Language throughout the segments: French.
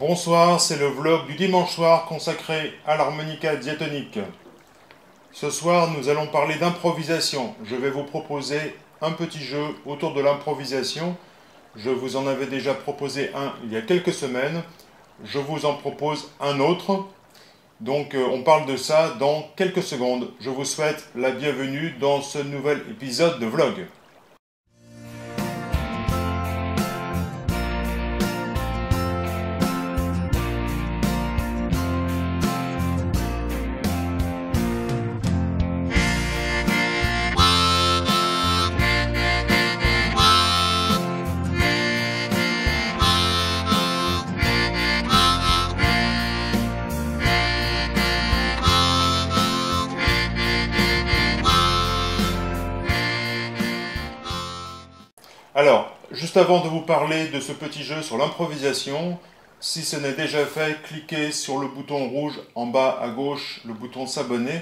Bonsoir, c'est le vlog du dimanche soir consacré à l'harmonica diatonique. Ce soir, nous allons parler d'improvisation. Je vais vous proposer un petit jeu autour de l'improvisation. Je vous en avais déjà proposé un il y a quelques semaines. Je vous en propose un autre. Donc euh, on parle de ça dans quelques secondes. Je vous souhaite la bienvenue dans ce nouvel épisode de vlog. Juste avant de vous parler de ce petit jeu sur l'improvisation, si ce n'est déjà fait, cliquez sur le bouton rouge en bas à gauche, le bouton s'abonner,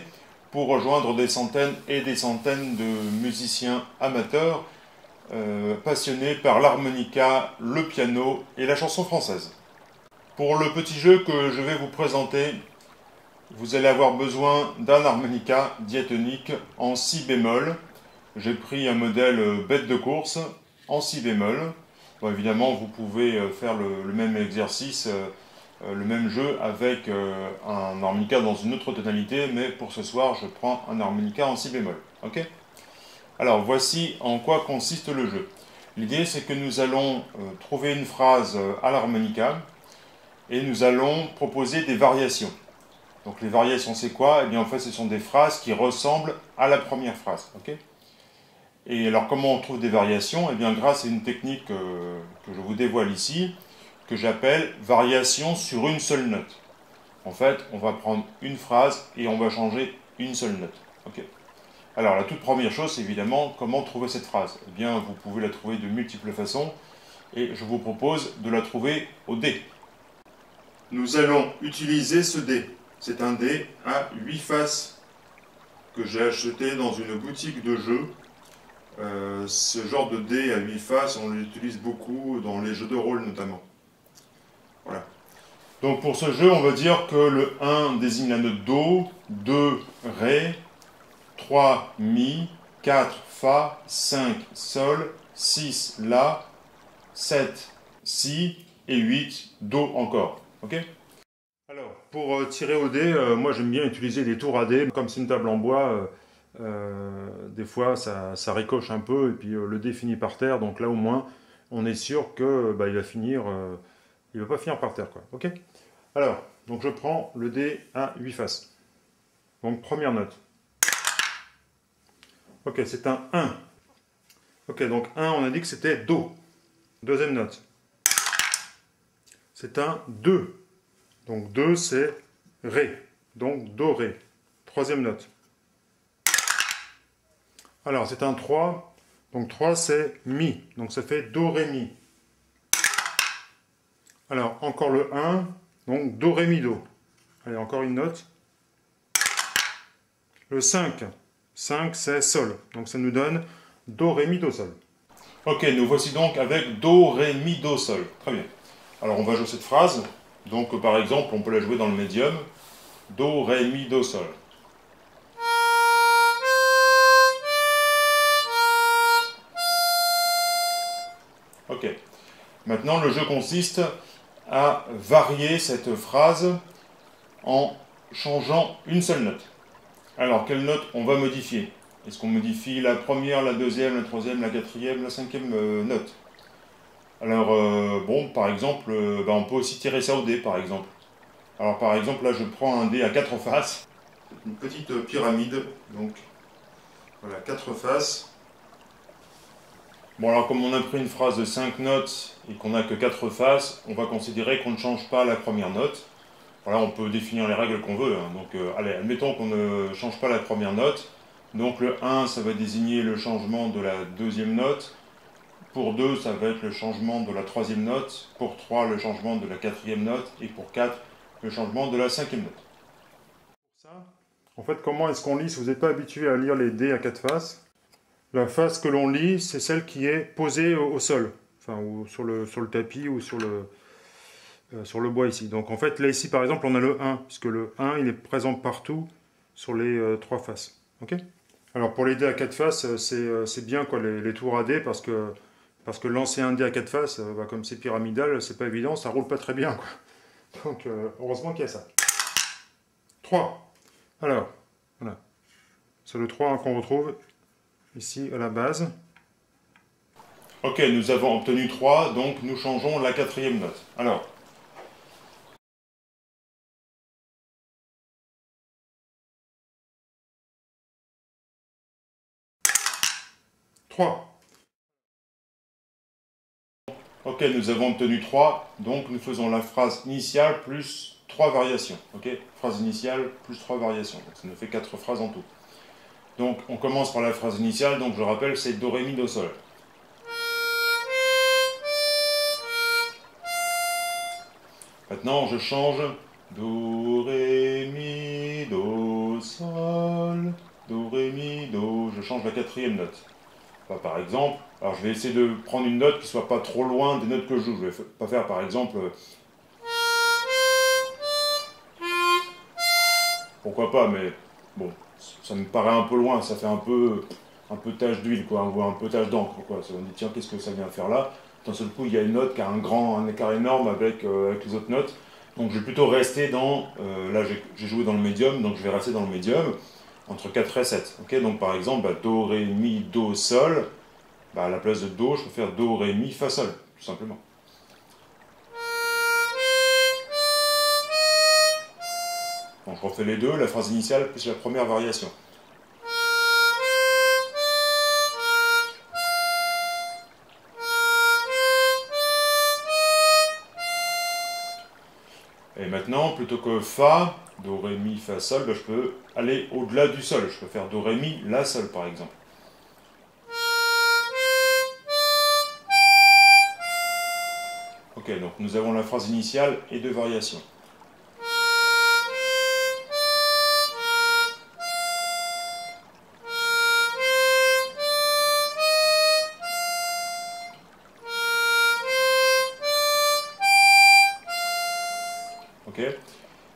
pour rejoindre des centaines et des centaines de musiciens amateurs euh, passionnés par l'harmonica, le piano et la chanson française. Pour le petit jeu que je vais vous présenter, vous allez avoir besoin d'un harmonica diatonique en si bémol. J'ai pris un modèle bête de course en si bémol. évidemment, vous pouvez euh, faire le, même exercice, euh, euh, le même jeu avec un harmonica dans une autre tonalité, mais pour ce soir, je prends un harmonica en si bémol. Ok? Alors, voici en quoi consiste le jeu. L'idée, c'est que nous allons trouver une phrase à l'harmonica et nous allons proposer des variations. Donc les variations, c'est quoi? Eh bien, en fait, ce sont des phrases qui ressemblent à la première phrase. ok? Et alors comment on trouve des variations? Eh bien grâce à une technique euh, que je vous dévoile ici, que j'appelle variation sur une seule note. En fait, on va prendre une phrase et on va changer une seule note. Alors la toute première chose, c'est évidemment comment trouver cette phrase? Eh bien, vous pouvez la trouver de multiples façons, et je vous propose de la trouver au dé. Nous allons utiliser ce dé. C'est un dé à 8 faces que j'ai acheté dans une boutique de jeux euh, ce genre de dé à 8 faces, on l'utilise beaucoup dans les jeux de rôle notamment. Voilà. Donc pour ce jeu, on va dire que le 1 désigne la note Do, 2 Ré, 3 Mi, 4 Fa, 5 Sol, 6 La, 7 Si et 8 Do encore. Ok? Alors, pour euh, tirer au dé, euh, moi j'aime bien utiliser des tours à dé. Comme c'est une table en bois, euh, des fois, ça, ça, ricoche un peu et puis euh, le dé finit par terre. Donc là, au moins, on est sûr que bah, il va finir, euh, il va pas finir par terre, quoi. Ok? Alors, donc je prends le dé à 8 faces. Donc première note. Ok, c'est un 1. Ok, donc 1, on a dit que c'était Do. Deuxième note. C'est un 2. Donc 2, c'est Ré. Donc Do, Ré. Troisième note. Alors, c'est un 3. Donc 3, c'est Mi. Donc ça fait Do, Ré, Mi. Alors, encore le 1. Donc Do, Ré, Mi, Do. Allez, encore une note. Le 5. 5, c'est Sol. Donc ça nous donne Do, Ré, Mi, Do, Sol. Ok, nous voici donc avec Do, Ré, Mi, Do, Sol. Très bien. Alors on va jouer cette phrase. Donc par exemple, on peut la jouer dans le médium. Do, Ré, Mi, Do, Sol. Maintenant, le jeu consiste à varier cette phrase en changeant une seule note. Alors, quelle note on va modifier? Est-ce qu'on modifie la première, la deuxième, la troisième, la quatrième, la cinquième euh, note? Alors, euh, bon, par exemple, euh, bah, on peut aussi tirer ça au dé, par exemple. Alors, par exemple, là, je prends un dé à quatre faces. C'est une petite pyramide, donc, voilà, quatre faces. Bon alors comme on a pris une phrase de 5 notes et qu'on n'a que 4 faces, on va considérer qu'on ne change pas la première note. Voilà, on peut définir les règles qu'on veut. Hein. Donc euh, allez, admettons qu'on ne change pas la première note. Donc le 1, ça va désigner le changement de la deuxième note. Pour 2, ça va être le changement de la troisième note. Pour 3, le changement de la quatrième note. Et pour 4, le changement de la cinquième note. En fait, comment est-ce qu'on lit Si vous n'êtes pas habitué à lire les dés à 4 faces, la face que l'on lit, c'est celle qui est posée au, sol, enfin, ou sur le, sur le tapis ou sur le, sur le bois ici. Donc en fait, là ici par exemple, on a le 1, puisque le 1, il est présent partout sur les trois faces. Ok? Alors pour les dés à quatre faces, c'est bien quoi, les, tours à dés, parce que, parce que lancer un dé à quatre faces, bah, comme c'est pyramidal, c'est pas évident, ça roule pas très bien. Quoi. Donc heureusement qu'il y a ça. 3. Alors, voilà. C'est le 3 qu'on retrouve ici à la base. Ok, nous avons obtenu 3, donc nous changeons la quatrième note. Alors, Ok, nous avons obtenu 3, donc nous faisons la phrase initiale plus 3 variations. Ok, phrase initiale plus 3 variations, donc ça nous fait 4 phrases en tout. Donc on commence par la phrase initiale, donc je rappelle c'est Do, Ré, Mi, Do, Sol. Maintenant je change Do, Ré, Mi, Do, Sol, Do, Ré, Mi, Do, je change la quatrième note. par exemple, alors je vais essayer de prendre une note qui soit pas trop loin des notes que je joue. Je ne vais pas faire par exemple... Pourquoi pas, mais bon, ça me paraît un peu loin, ça fait un peu, un peu tache d'huile, quoi, on voit un peu tache d'encre, quoi. On dit, tiens, qu'est-ce que ça vient faire là? D'un seul coup, il y a une note qui a un grand, un écart énorme avec, euh, les autres notes. Donc je vais plutôt rester dans, euh, là j'ai joué dans le médium, donc je vais rester dans le médium, entre 4 et 7. ok? Donc par exemple, bah, Do, Ré, Mi, Do, Sol, bah, à la place de Do, je peux faire Do, Ré, Mi, Fa, Sol, tout simplement. Donc je refais les deux, la phrase initiale plus la première variation. Et maintenant, plutôt que Fa, Do, Ré, Mi, Fa, Sol, ben, je peux aller au-delà du Sol. Je peux faire Do, Ré, Mi, La, Sol par exemple. Ok, donc nous avons la phrase initiale et deux variations.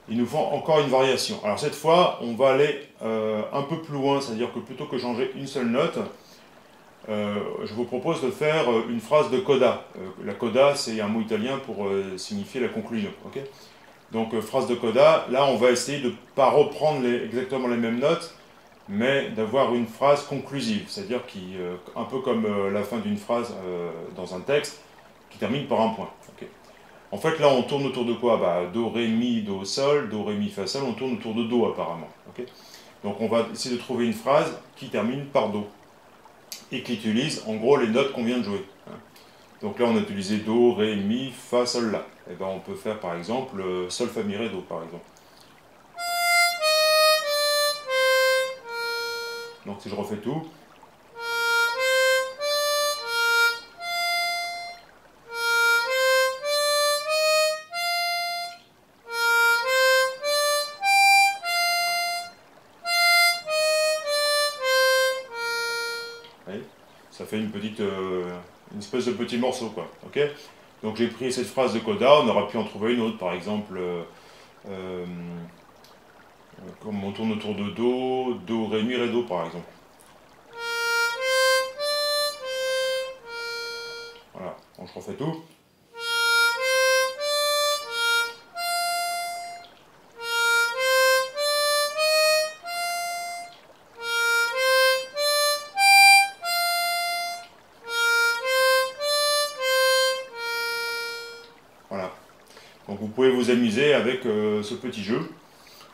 Il nous faut encore une variation. Alors cette fois, on va aller euh, un peu plus loin, c'est-à-dire que plutôt que changer une seule note, euh, je vous propose de faire euh, une phrase de coda. la coda, c'est un mot italien pour signifier la conclusion. Donc phrase de coda, là on va essayer de ne pas reprendre exactement les mêmes notes, mais d'avoir une phrase conclusive, c'est-à-dire qui, un peu comme la fin d'une phrase dans un texte, qui termine par un point. En fait, là, on tourne autour de quoi? Bah, Do, Ré, Mi, Do, Sol, Do, Ré, Mi, Fa, Sol, on tourne autour de Do apparemment. Donc on va essayer de trouver une phrase qui termine par Do et qui utilise en gros les notes qu'on vient de jouer. Hein. Donc là, on a utilisé Do, Ré, Mi, Fa, Sol, La. Et eh ben, on peut faire par exemple euh, Sol, Fa, Mi, Ré, Do par exemple. Donc si je refais tout, ça fait une petite, euh, une espèce de petit morceau, quoi. Ok Donc j'ai pris cette phrase de coda, on aurait pu en trouver une autre, par exemple, euh, euh, comme on tourne autour de do, do, ré, mi, ré, do, par exemple. Voilà, bon, je refais tout. Amuser avec euh, ce petit jeu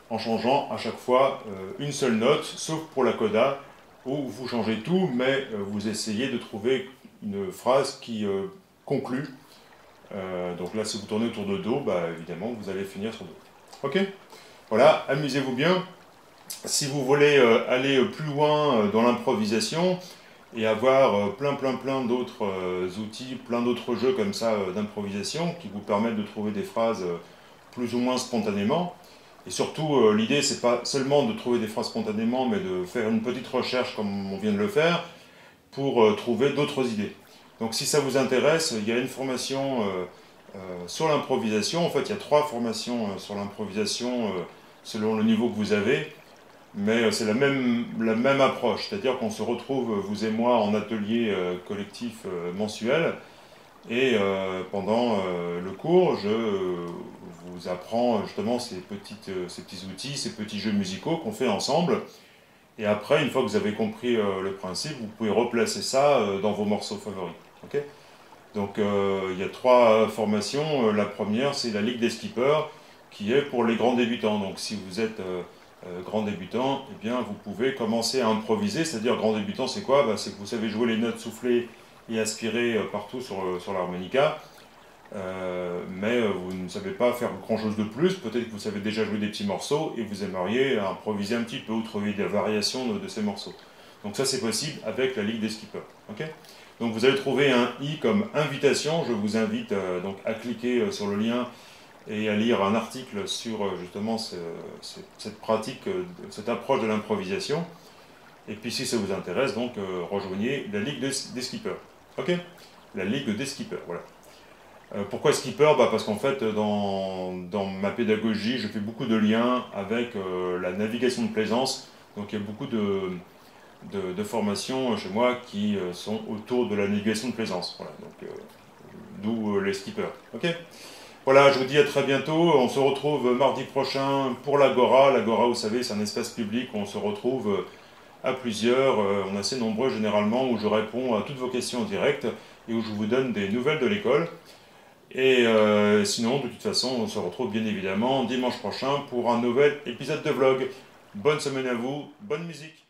en changeant à chaque fois euh, une seule note, sauf pour la coda, où vous changez tout, mais euh, vous essayez de trouver une phrase qui conclut. donc là, si vous tournez autour de Do, bah, évidemment, vous allez finir sur Do. Ok? Voilà, amusez-vous bien. Si vous voulez aller plus loin dans l'improvisation, et avoir plein plein plein d'autres outils, plein d'autres jeux comme ça d'improvisation qui vous permettent de trouver des phrases plus ou moins spontanément. Et surtout, l'idée, c'est pas seulement de trouver des phrases spontanément, mais de faire une petite recherche comme on vient de le faire, pour trouver d'autres idées. Donc si ça vous intéresse, il y a une formation sur l'improvisation, en fait, il y a trois formations sur l'improvisation selon le niveau que vous avez, mais c'est la même, la même approche, c'est-à-dire qu'on se retrouve, vous et moi, en atelier collectif mensuel, et pendant le cours, je vous apprends justement ces, petites, ces petits outils, ces petits jeux musicaux qu'on fait ensemble. Et après, une fois que vous avez compris le principe, vous pouvez replacer ça dans vos morceaux favoris. Donc euh, il y a trois formations. Euh, la première, c'est la Ligue des skippers, qui est pour les grands débutants. Donc si vous êtes euh, grand débutant, eh bien vous pouvez commencer à improviser. C'est-à-dire grand débutant, c'est quoi? Bah, C'est que vous savez jouer les notes soufflées et aspirer partout sur, sur l'harmonica. Mais vous ne savez pas faire grand-chose de plus. Peut-être que vous savez déjà jouer des petits morceaux et vous aimeriez improviser un petit peu ou trouver des variations de, ces morceaux. Donc ça, c'est possible avec la Ligue des skippers. Donc vous allez trouver un i comme invitation. Je vous invite euh, donc à cliquer euh, sur le lien et à lire un article sur euh, justement cette pratique, cette approche de l'improvisation. Et puis si ça vous intéresse, donc rejoignez la Ligue des, skippers. Ok? La Ligue des skippers, voilà. Pourquoi skipper bah Parce qu'en fait, dans, ma pédagogie, je fais beaucoup de liens avec la navigation de plaisance. Donc il y a beaucoup de, formations chez moi qui euh, sont autour de la navigation de plaisance. Voilà, donc euh, d'où euh, les skippers. Voilà, je vous dis à très bientôt. On se retrouve mardi prochain pour l'Agora. L'Agora, vous savez, c'est un espace public où on se retrouve à plusieurs. On est assez nombreux généralement, où je réponds à toutes vos questions en direct et où je vous donne des nouvelles de l'école. Et sinon, de toute façon, on se retrouve bien évidemment dimanche prochain pour un nouvel épisode de vlog. Bonne semaine à vous, bonne musique